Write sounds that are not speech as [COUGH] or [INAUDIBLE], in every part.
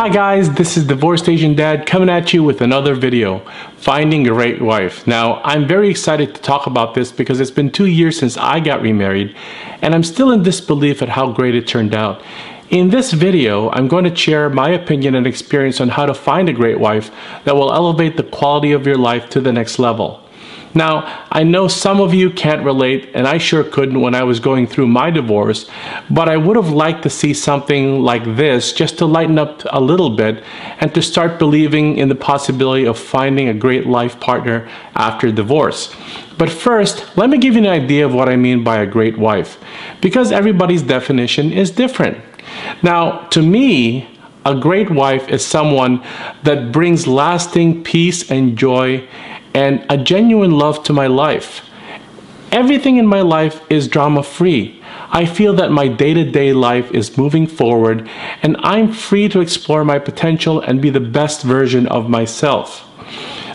Hi guys, this is Divorced Asian Dad coming at you with another video, Finding a Great Wife. Now, I'm very excited to talk about this because it's been two years since I got remarried and I'm still in disbelief at how great it turned out. In this video, I'm going to share my opinion and experience on how to find a great wife that will elevate the quality of your life to the next level. Now, I know some of you can't relate, and I sure couldn't when I was going through my divorce, but I would have liked to see something like this just to lighten up a little bit and to start believing in the possibility of finding a great life partner after divorce. But first, let me give you an idea of what I mean by a great wife, because everybody's definition is different. Now, to me, a great wife is someone that brings lasting peace and joy and a genuine love to my life. Everything in my life is drama free. I feel that my day to day life is moving forward and I'm free to explore my potential and be the best version of myself.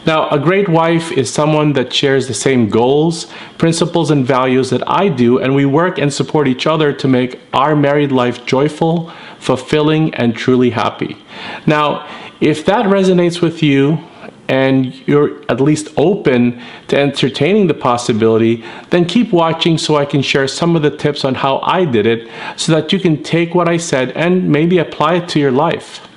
Now, a great wife is someone that shares the same goals, principles, and values that I do, and we work and support each other to make our married life joyful, fulfilling, and truly happy. Now, if that resonates with you, and you're at least open to entertaining the possibility, then keep watching so I can share some of the tips on how I did it so that you can take what I said and maybe apply it to your life.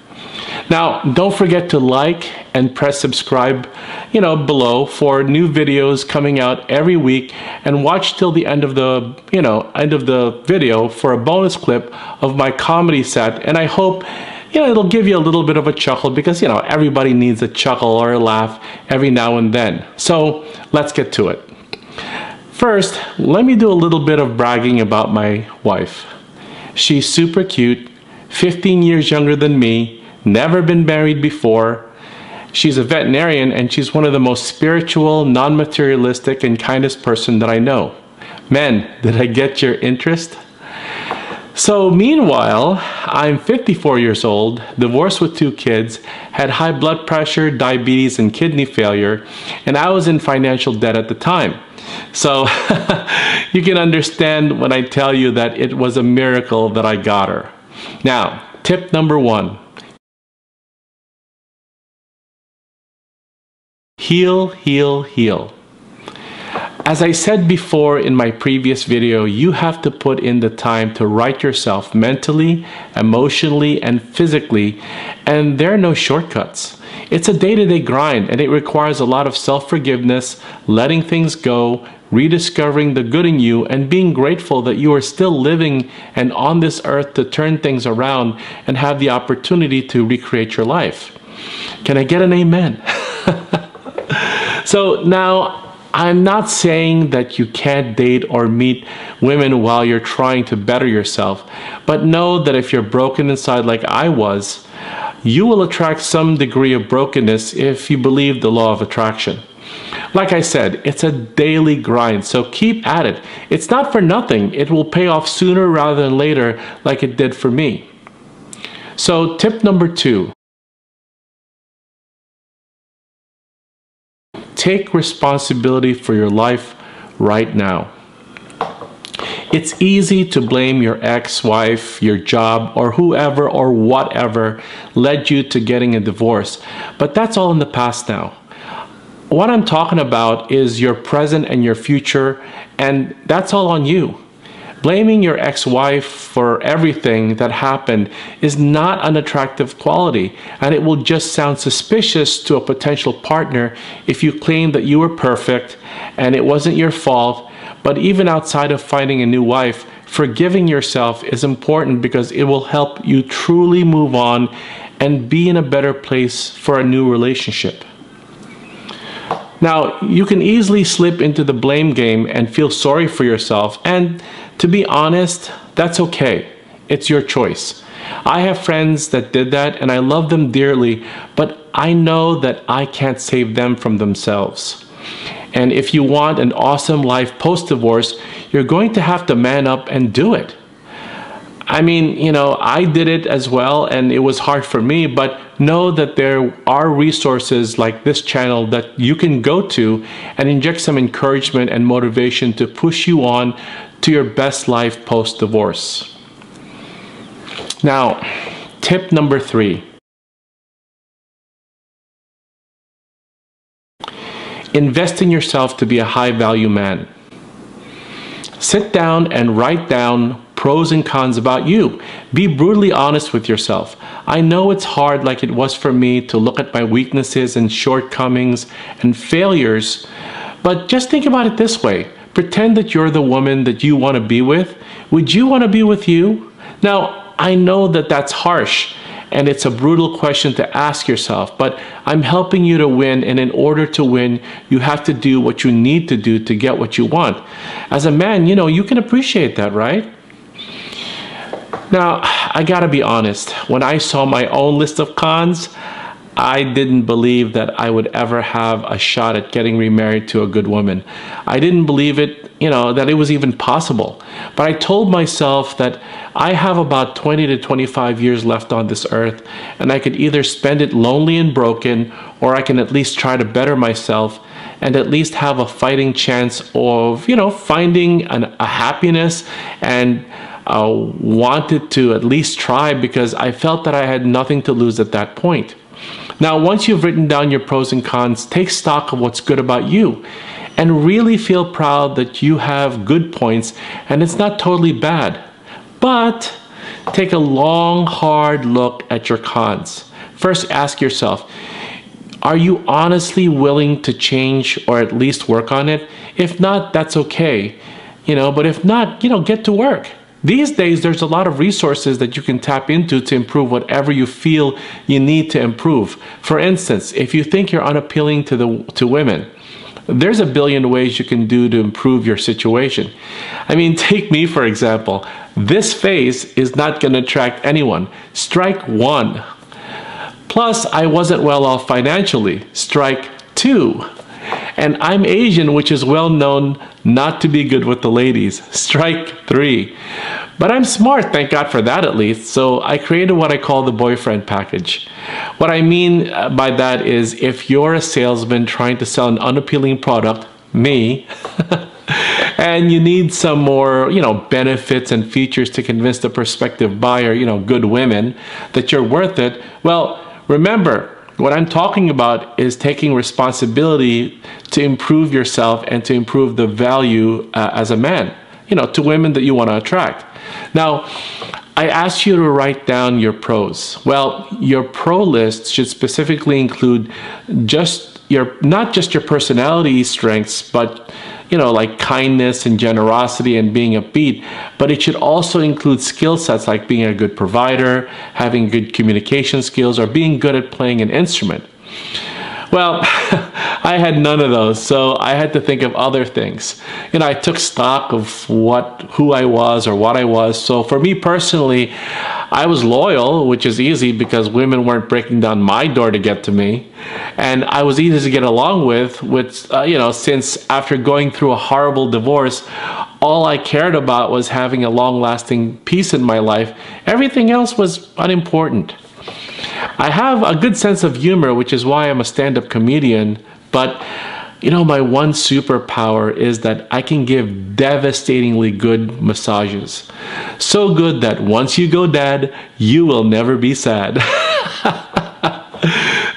Now, don't forget to like and press subscribe, you know, below for new videos coming out every week and watch till the end of the, you know, end of the video for a bonus clip of my comedy set and I hope you know, it'll give you a little bit of a chuckle because, you know, everybody needs a chuckle or a laugh every now and then. So let's get to it. First, let me do a little bit of bragging about my wife. She's super cute, 15 years younger than me, never been married before. She's a veterinarian and she's one of the most spiritual, non-materialistic, and kindest person that I know. Men, did I get your interest? So meanwhile, I'm 54 years old, divorced with two kids, had high blood pressure, diabetes, and kidney failure, and I was in financial debt at the time. So [LAUGHS] you can understand when I tell you that it was a miracle that I got her. Now, tip number one. Heal, heal, heal. As I said before in my previous video, you have to put in the time to right yourself mentally, emotionally, and physically, and there are no shortcuts. It's a day-to-day -day grind and it requires a lot of self-forgiveness, letting things go, rediscovering the good in you, and being grateful that you are still living and on this earth to turn things around and have the opportunity to recreate your life. Can I get an amen? [LAUGHS] so now I'm not saying that you can't date or meet women while you're trying to better yourself, but know that if you're broken inside like I was, you will attract some degree of brokenness if you believe the law of attraction. Like I said, it's a daily grind, so keep at it. It's not for nothing. It will pay off sooner rather than later, like it did for me. So, tip number two Take responsibility for your life right now. It's easy to blame your ex-wife, your job, or whoever or whatever led you to getting a divorce, but that's all in the past now. What I'm talking about is your present and your future, and that's all on you. Blaming your ex-wife for everything that happened is not an attractive quality and it will just sound suspicious to a potential partner if you claim that you were perfect and it wasn't your fault. But even outside of finding a new wife, forgiving yourself is important because it will help you truly move on and be in a better place for a new relationship. Now, you can easily slip into the blame game and feel sorry for yourself and to be honest, that's okay. It's your choice. I have friends that did that and I love them dearly, but I know that I can't save them from themselves. And if you want an awesome life post divorce, you're going to have to man up and do it. I mean, you know, I did it as well and it was hard for me, but know that there are resources like this channel that you can go to and inject some encouragement and motivation to push you on to your best life post divorce. Now, tip number three. Invest in yourself to be a high value man. Sit down and write down pros and cons about you. Be brutally honest with yourself. I know it's hard, like it was for me, to look at my weaknesses and shortcomings and failures, but just think about it this way pretend that you're the woman that you want to be with. Would you want to be with you? Now, I know that that's harsh and it's a brutal question to ask yourself, but I'm helping you to win. And in order to win, you have to do what you need to do to get what you want. As a man, you know, you can appreciate that, right? Now, I gotta be honest, when I saw my own list of cons, I didn't believe that I would ever have a shot at getting remarried to a good woman. I didn't believe it, you know, that it was even possible. But I told myself that I have about 20 to 25 years left on this earth, and I could either spend it lonely and broken, or I can at least try to better myself and at least have a fighting chance of, you know, finding an, a happiness and uh, wanted to at least try because I felt that I had nothing to lose at that point. Now, once you've written down your pros and cons, take stock of what's good about you and really feel proud that you have good points and it's not totally bad. But take a long, hard look at your cons. First, ask yourself, are you honestly willing to change or at least work on it? If not, that's okay. You know, but if not, you know, get to work. These days, there's a lot of resources that you can tap into to improve whatever you feel you need to improve. For instance, if you think you're unappealing to, the, to women, there's a billion ways you can do to improve your situation. I mean, [LAUGHS] take me for example. This face is not going to attract anyone. Strike one. Plus, I wasn't well off financially. Strike two. And I'm Asian, which is well known not to be good with the ladies. Strike three. But I'm smart, thank God for that at least. So I created what I call the boyfriend package. What I mean uh, by that is if you're a salesman trying to sell an unappealing product, me, [LAUGHS] and you need some more, you know, benefits and features to convince the prospective buyer, you know, good women, that you're worth it, well, remember, what I'm talking about is taking responsibility to improve yourself and to improve the value uh, as a man, you know, to women that you want to attract. Now, I asked you to write down your pros. Well, your pro list should specifically include just your, not just your personality strengths, but you know, like kindness and generosity and being upbeat, but it should also include skill sets like being a good provider, having good communication skills, or being good at playing an instrument. Well, [LAUGHS] I had none of those, so I had to think of other things. You know, I took stock of what, who I was or what I was. So for me personally, I was loyal, which is easy because women weren't breaking down my door to get to me, and I was easy to get along with. With uh, you know, since after going through a horrible divorce, all I cared about was having a long-lasting peace in my life. Everything else was unimportant. I have a good sense of humor, which is why I'm a stand up comedian, but you know, my one superpower is that I can give devastatingly good massages. So good that once you go dead, you will never be sad. [LAUGHS]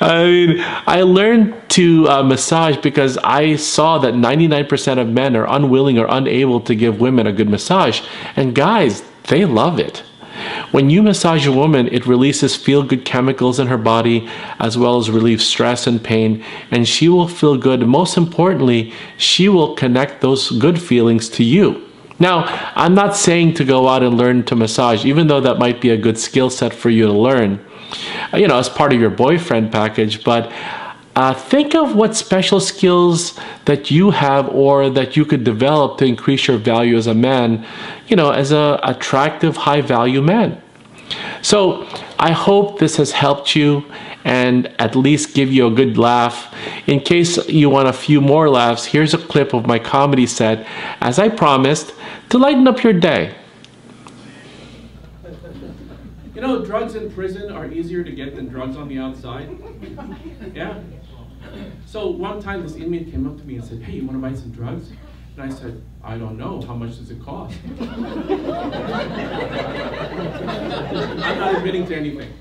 I mean, I learned to uh, massage because I saw that 99% of men are unwilling or unable to give women a good massage. And guys, they love it. When you massage a woman, it releases feel good chemicals in her body as well as relieve stress and pain, and she will feel good. Most importantly, she will connect those good feelings to you. Now, I'm not saying to go out and learn to massage, even though that might be a good skill set for you to learn, you know, as part of your boyfriend package, but uh, think of what special skills that you have or that you could develop to increase your value as a man, you know, as a attractive, high value man. So I hope this has helped you and at least give you a good laugh. In case you want a few more laughs, here's a clip of my comedy set, as I promised, to lighten up your day. You know, drugs in prison are easier to get than drugs on the outside. Yeah? So one time this inmate came up to me and said, hey, you want to buy some drugs? And I said, I don't know. How much does it cost? I'm not admitting to anything.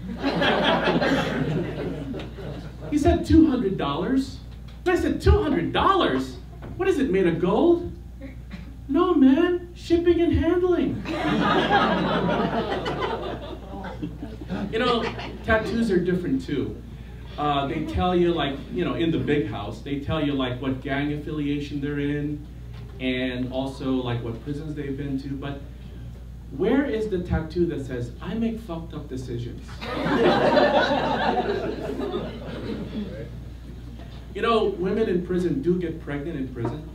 he said, $200. And I said, $200? What is it, made of gold? No, man, shipping and handling. you know, tattoos are different too. Uh, they tell you, like, you know, in the big house, they tell you, like, what gang affiliation they're in and also, like, what prisons they've been to. But where is the tattoo that says, I make fucked up decisions? [LAUGHS] you know, women in prison do get pregnant in prison.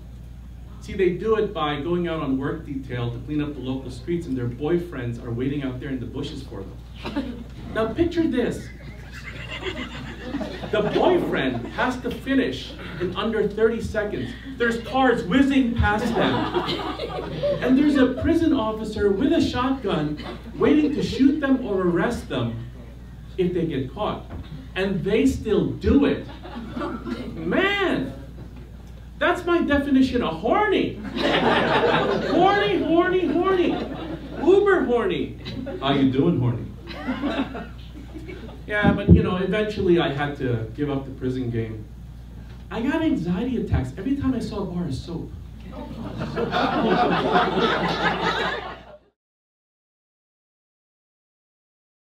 See, they do it by going out on work detail to clean up the local streets, and their boyfriends are waiting out there in the bushes for them. [LAUGHS] now, picture this the boyfriend has to finish in under 30 seconds. There's cars whizzing past them. And there's a prison officer with a shotgun waiting to shoot them or arrest them if they get caught. And they still do it. Man, that's my definition of horny. horny, horny, horny. Uber horny. How you doing, horny? yeah, but you know, eventually I had to give up the prison game. I got anxiety attacks every time I saw a bar of soap. [LAUGHS]